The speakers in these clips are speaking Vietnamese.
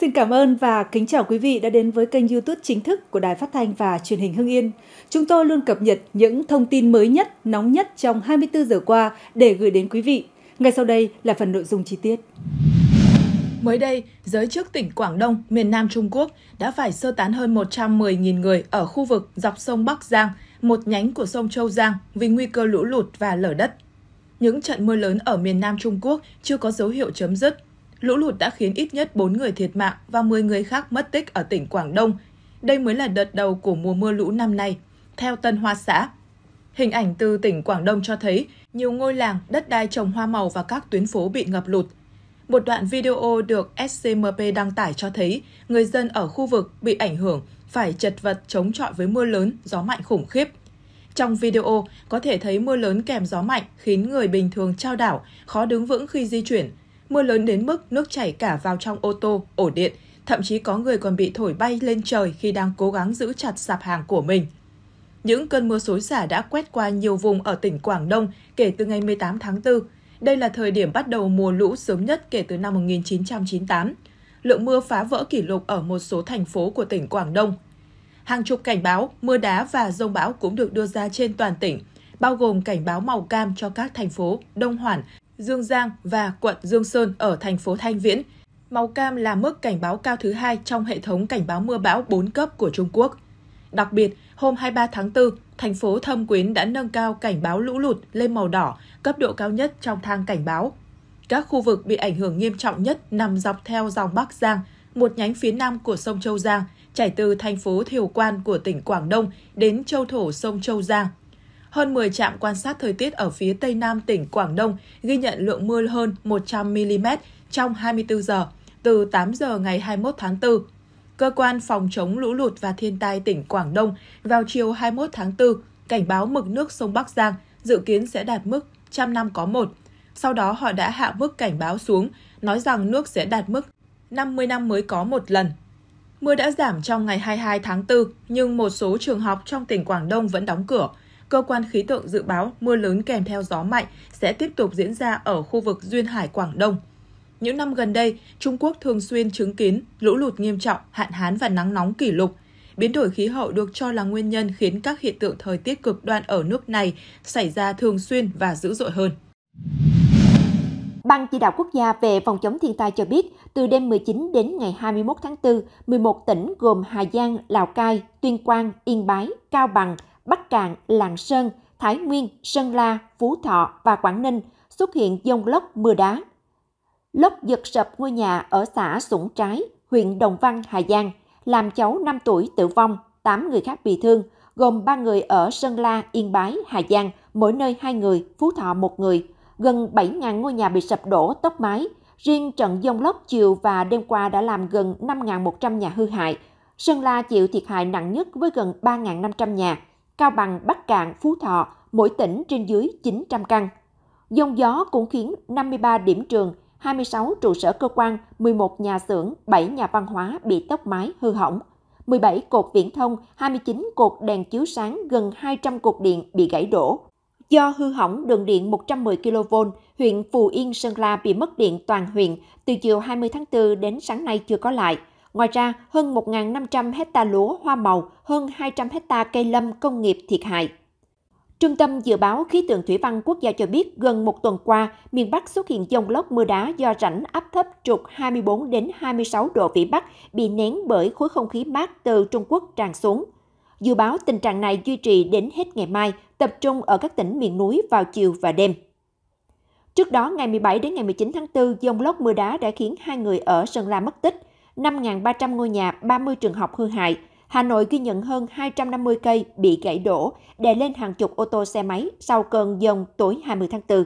Xin cảm ơn và kính chào quý vị đã đến với kênh YouTube chính thức của Đài Phát thanh và Truyền hình Hưng Yên. Chúng tôi luôn cập nhật những thông tin mới nhất, nóng nhất trong 24 giờ qua để gửi đến quý vị. Ngay sau đây là phần nội dung chi tiết. Mới đây, giới chức tỉnh Quảng Đông, miền Nam Trung Quốc đã phải sơ tán hơn 110.000 người ở khu vực dọc sông Bắc Giang, một nhánh của sông Châu Giang vì nguy cơ lũ lụt và lở đất. Những trận mưa lớn ở miền Nam Trung Quốc chưa có dấu hiệu chấm dứt. Lũ lụt đã khiến ít nhất 4 người thiệt mạng và 10 người khác mất tích ở tỉnh Quảng Đông. Đây mới là đợt đầu của mùa mưa lũ năm nay, theo Tân Hoa Xã. Hình ảnh từ tỉnh Quảng Đông cho thấy nhiều ngôi làng, đất đai trồng hoa màu và các tuyến phố bị ngập lụt – một đoạn video được SCMP đăng tải cho thấy người dân ở khu vực bị ảnh hưởng phải chật vật chống chọi với mưa lớn, gió mạnh khủng khiếp. Trong video, có thể thấy mưa lớn kèm gió mạnh khiến người bình thường trao đảo, khó đứng vững khi di chuyển. Mưa lớn đến mức nước chảy cả vào trong ô tô, ổ điện, thậm chí có người còn bị thổi bay lên trời khi đang cố gắng giữ chặt sạp hàng của mình. Những cơn mưa xối xả đã quét qua nhiều vùng ở tỉnh Quảng Đông kể từ ngày 18 tháng 4, đây là thời điểm bắt đầu mùa lũ sớm nhất kể từ năm 1998. Lượng mưa phá vỡ kỷ lục ở một số thành phố của tỉnh Quảng Đông. Hàng chục cảnh báo, mưa đá và rông bão cũng được đưa ra trên toàn tỉnh, bao gồm cảnh báo màu cam cho các thành phố Đông Hoàn, Dương Giang và quận Dương Sơn ở thành phố Thanh Viễn. Màu cam là mức cảnh báo cao thứ hai trong hệ thống cảnh báo mưa bão 4 cấp của Trung Quốc. Đặc biệt, hôm 23 tháng 4, thành phố Thâm Quyến đã nâng cao cảnh báo lũ lụt lên màu đỏ, cấp độ cao nhất trong thang cảnh báo. Các khu vực bị ảnh hưởng nghiêm trọng nhất nằm dọc theo dòng Bắc Giang, một nhánh phía nam của sông Châu Giang, chảy từ thành phố Thiều Quan của tỉnh Quảng Đông đến châu thổ sông Châu Giang. Hơn 10 trạm quan sát thời tiết ở phía tây nam tỉnh Quảng Đông ghi nhận lượng mưa hơn 100 mm trong 24 giờ, từ 8 giờ ngày 21 tháng 4 Cơ quan phòng chống lũ lụt và thiên tai tỉnh Quảng Đông vào chiều 21 tháng 4 cảnh báo mực nước sông Bắc Giang dự kiến sẽ đạt mức trăm năm có một. Sau đó họ đã hạ mức cảnh báo xuống, nói rằng nước sẽ đạt mức 50 năm mới có một lần. Mưa đã giảm trong ngày 22 tháng 4, nhưng một số trường học trong tỉnh Quảng Đông vẫn đóng cửa. Cơ quan khí tượng dự báo mưa lớn kèm theo gió mạnh sẽ tiếp tục diễn ra ở khu vực Duyên Hải Quảng Đông. Những năm gần đây, Trung Quốc thường xuyên chứng kiến lũ lụt nghiêm trọng, hạn hán và nắng nóng kỷ lục. Biến đổi khí hậu được cho là nguyên nhân khiến các hiện tượng thời tiết cực đoan ở nước này xảy ra thường xuyên và dữ dội hơn. Ban chỉ đạo quốc gia về phòng chống thiên tai cho biết, từ đêm 19 đến ngày 21 tháng 4, 11 tỉnh gồm Hà Giang, Lào Cai, Tuyên Quang, Yên Bái, Cao Bằng, Bắc Cạn, Lạng Sơn, Thái Nguyên, Sơn La, Phú Thọ và Quảng Ninh xuất hiện dông lốc mưa đá, Lốc giật sập ngôi nhà ở xã Sủng Trái, huyện Đồng Văn, Hà Giang, làm cháu 5 tuổi tử vong, 8 người khác bị thương, gồm 3 người ở Sơn La, Yên Bái, Hà Giang, mỗi nơi 2 người, Phú Thọ 1 người. Gần 7.000 ngôi nhà bị sập đổ, tốc mái. Riêng trận dông lốc chiều và đêm qua đã làm gần 5.100 nhà hư hại. Sơn La chịu thiệt hại nặng nhất với gần 3.500 nhà. Cao Bằng, Bắc Cạn, Phú Thọ, mỗi tỉnh trên dưới 900 căn. Dông gió cũng khiến 53 điểm trường, 26 trụ sở cơ quan, 11 nhà xưởng, 7 nhà văn hóa bị tốc mái hư hỏng. 17 cột viễn thông, 29 cột đèn chiếu sáng, gần 200 cột điện bị gãy đổ. Do hư hỏng đường điện 110 kV, huyện Phù Yên, Sơn La bị mất điện toàn huyện từ chiều 20 tháng 4 đến sáng nay chưa có lại. Ngoài ra, hơn 1.500 hecta lúa hoa màu, hơn 200 hecta cây lâm công nghiệp thiệt hại. Trung tâm Dự báo Khí tượng Thủy văn Quốc gia cho biết gần một tuần qua, miền Bắc xuất hiện dông lốc mưa đá do rãnh áp thấp trục 24 đến 26 độ vĩ Bắc bị nén bởi khối không khí mát từ Trung Quốc tràn xuống. Dự báo tình trạng này duy trì đến hết ngày mai, tập trung ở các tỉnh miền núi vào chiều và đêm. Trước đó, ngày 17 đến ngày 19 tháng 4, dông lốc mưa đá đã khiến hai người ở Sơn La mất tích, 5.300 ngôi nhà, 30 trường học hư hại, Hà Nội ghi nhận hơn 250 cây bị gãy đổ, đè lên hàng chục ô tô xe máy sau cơn dông tối 20 tháng 4.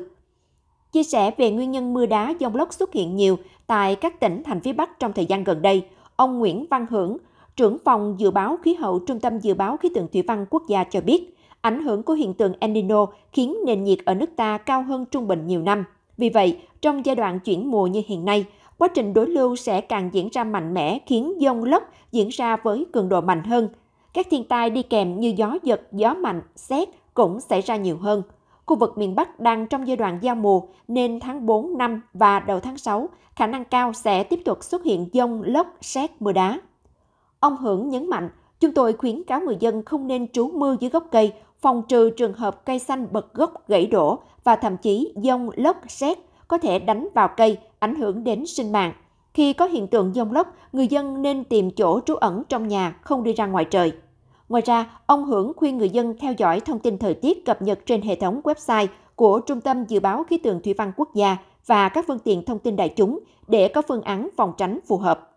Chia sẻ về nguyên nhân mưa đá dông lốc xuất hiện nhiều tại các tỉnh thành phía Bắc trong thời gian gần đây, ông Nguyễn Văn Hưởng, trưởng phòng dự báo khí hậu Trung tâm Dự báo Khí tượng Thủy văn Quốc gia cho biết, ảnh hưởng của hiện tượng El Nino khiến nền nhiệt ở nước ta cao hơn trung bình nhiều năm. Vì vậy, trong giai đoạn chuyển mùa như hiện nay, quá trình đối lưu sẽ càng diễn ra mạnh mẽ khiến dông lốc diễn ra với cường độ mạnh hơn. Các thiên tai đi kèm như gió giật, gió mạnh, xét cũng xảy ra nhiều hơn. Khu vực miền Bắc đang trong giai đoạn giao mùa nên tháng 4, 5 và đầu tháng 6 khả năng cao sẽ tiếp tục xuất hiện dông, lốc, xét, mưa đá. Ông Hưởng nhấn mạnh, chúng tôi khuyến cáo người dân không nên trú mưa dưới gốc cây, phòng trừ trường hợp cây xanh bật gốc gãy đổ và thậm chí dông, lốc, xét có thể đánh vào cây, ảnh hưởng đến sinh mạng. Khi có hiện tượng dông lốc, người dân nên tìm chỗ trú ẩn trong nhà, không đi ra ngoài trời. Ngoài ra, ông Hưởng khuyên người dân theo dõi thông tin thời tiết cập nhật trên hệ thống website của Trung tâm Dự báo Khí tượng Thủy văn Quốc gia và các phương tiện thông tin đại chúng để có phương án phòng tránh phù hợp.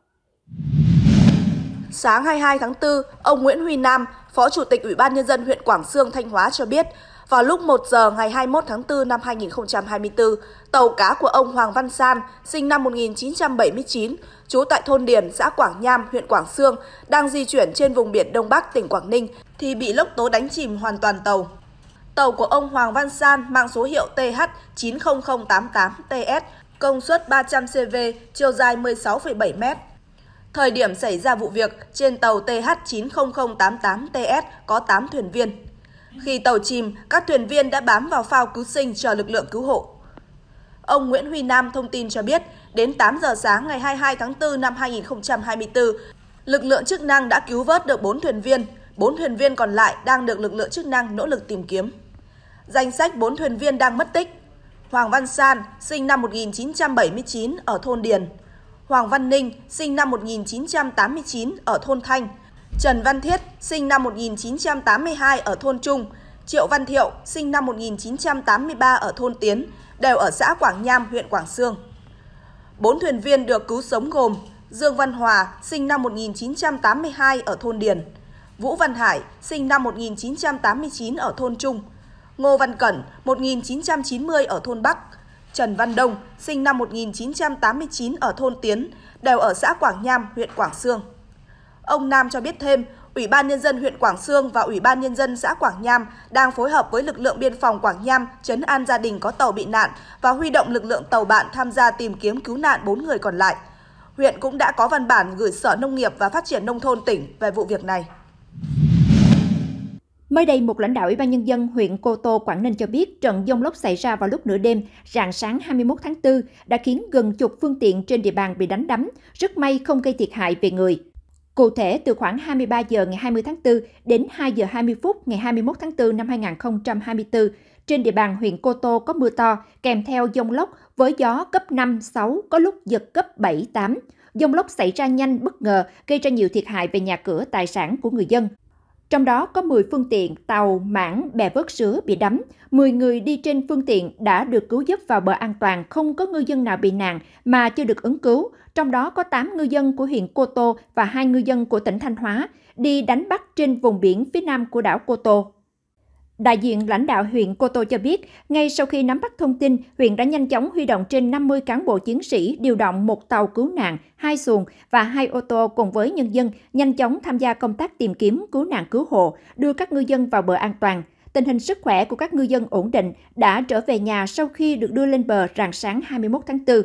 Sáng 22 tháng 4, ông Nguyễn Huy Nam, Phó Chủ tịch Ủy ban Nhân dân huyện Quảng Sương, Thanh Hóa cho biết, vào lúc 1 giờ ngày 21 tháng 4 năm 2024, tàu cá của ông Hoàng Văn San, sinh năm 1979, trú tại thôn Điền, xã Quảng Nham, huyện Quảng Sương, đang di chuyển trên vùng biển Đông Bắc, tỉnh Quảng Ninh, thì bị lốc tố đánh chìm hoàn toàn tàu. Tàu của ông Hoàng Văn San mang số hiệu TH90088TS, công suất 300 CV, chiều dài 16,7 m. Thời điểm xảy ra vụ việc, trên tàu TH90088TS có 8 thuyền viên. Khi tàu chìm, các thuyền viên đã bám vào phao cứu sinh chờ lực lượng cứu hộ. Ông Nguyễn Huy Nam thông tin cho biết, đến 8 giờ sáng ngày 22 tháng 4 năm 2024, lực lượng chức năng đã cứu vớt được 4 thuyền viên, 4 thuyền viên còn lại đang được lực lượng chức năng nỗ lực tìm kiếm. Danh sách 4 thuyền viên đang mất tích. Hoàng Văn San, sinh năm 1979 ở thôn Điền. Hoàng Văn Ninh, sinh năm 1989 ở thôn Thanh. Trần Văn Thiết, sinh năm 1982 ở thôn Trung, Triệu Văn Thiệu, sinh năm 1983 ở thôn Tiến, đều ở xã Quảng Nham, huyện Quảng Sương. Bốn thuyền viên được cứu sống gồm Dương Văn Hòa, sinh năm 1982 ở thôn Điền, Vũ Văn Hải, sinh năm 1989 ở thôn Trung, Ngô Văn Cẩn, 1990 ở thôn Bắc, Trần Văn Đông, sinh năm 1989 ở thôn Tiến, đều ở xã Quảng Nham, huyện Quảng Sương. Ông Nam cho biết thêm, Ủy ban Nhân dân huyện Quảng Sương và Ủy ban Nhân dân xã Quảng Nham đang phối hợp với lực lượng biên phòng Quảng Nham chấn an gia đình có tàu bị nạn và huy động lực lượng tàu bạn tham gia tìm kiếm cứu nạn 4 người còn lại. Huyện cũng đã có văn bản gửi Sở Nông nghiệp và Phát triển Nông thôn tỉnh về vụ việc này. Mới đây, một lãnh đạo Ủy ban Nhân dân huyện Cô Tô, Quảng Ninh cho biết trận dông lốc xảy ra vào lúc nửa đêm, rạng sáng 21 tháng 4 đã khiến gần chục phương tiện trên địa bàn bị đánh đắm, rất may không gây thiệt hại về người. Cụ thể, từ khoảng 23 giờ ngày 20 tháng 4 đến 2 giờ 20 phút ngày 21 tháng 4 năm 2024, trên địa bàn huyện Cô Tô có mưa to kèm theo dông lốc với gió cấp 5, 6, có lúc giật cấp 7, 8. Dông lốc xảy ra nhanh, bất ngờ, gây ra nhiều thiệt hại về nhà cửa, tài sản của người dân. Trong đó có 10 phương tiện, tàu, mảng, bè vớt sứa bị đắm. 10 người đi trên phương tiện đã được cứu giúp vào bờ an toàn, không có ngư dân nào bị nạn mà chưa được ứng cứu. Trong đó có 8 ngư dân của huyện Cô Tô và 2 ngư dân của tỉnh Thanh Hóa đi đánh bắt trên vùng biển phía nam của đảo Cô Tô. Đại diện lãnh đạo huyện Cô Tô cho biết, ngay sau khi nắm bắt thông tin, huyện đã nhanh chóng huy động trên 50 cán bộ chiến sĩ điều động một tàu cứu nạn, hai xuồng và hai ô tô cùng với nhân dân nhanh chóng tham gia công tác tìm kiếm cứu nạn cứu hộ, đưa các ngư dân vào bờ an toàn. Tình hình sức khỏe của các ngư dân ổn định đã trở về nhà sau khi được đưa lên bờ rạng sáng 21 tháng 4.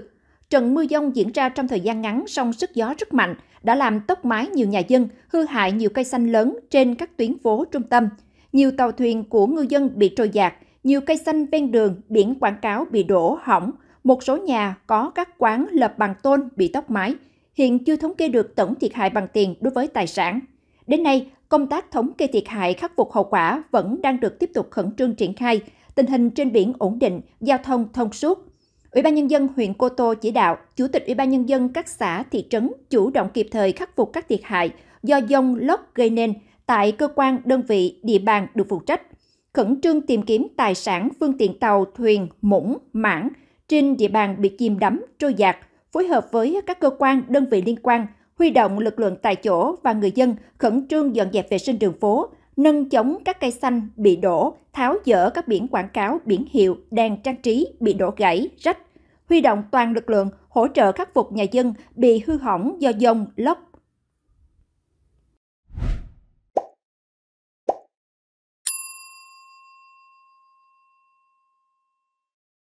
Trận mưa dông diễn ra trong thời gian ngắn song sức gió rất mạnh, đã làm tốc mái nhiều nhà dân, hư hại nhiều cây xanh lớn trên các tuyến phố trung tâm nhiều tàu thuyền của ngư dân bị trôi dạt, nhiều cây xanh ven đường, biển quảng cáo bị đổ, hỏng, một số nhà có các quán lập bằng tôn bị tốc mái. Hiện chưa thống kê được tổng thiệt hại bằng tiền đối với tài sản. Đến nay, công tác thống kê thiệt hại khắc phục hậu quả vẫn đang được tiếp tục khẩn trương triển khai, tình hình trên biển ổn định, giao thông thông suốt. Ủy ban nhân dân huyện Cô Tô chỉ đạo chủ tịch Ủy ban nhân dân các xã thị trấn chủ động kịp thời khắc phục các thiệt hại do dông lốc gây nên, tại cơ quan, đơn vị, địa bàn được phụ trách, khẩn trương tìm kiếm tài sản, phương tiện tàu, thuyền, mũng, mảng trên địa bàn bị chìm đắm, trôi dạt, phối hợp với các cơ quan, đơn vị liên quan, huy động lực lượng tại chỗ và người dân khẩn trương dọn dẹp vệ sinh đường phố, nâng chống các cây xanh bị đổ, tháo dỡ các biển quảng cáo, biển hiệu, đèn trang trí bị đổ gãy, rách, huy động toàn lực lượng hỗ trợ khắc phục nhà dân bị hư hỏng do dông, lốc,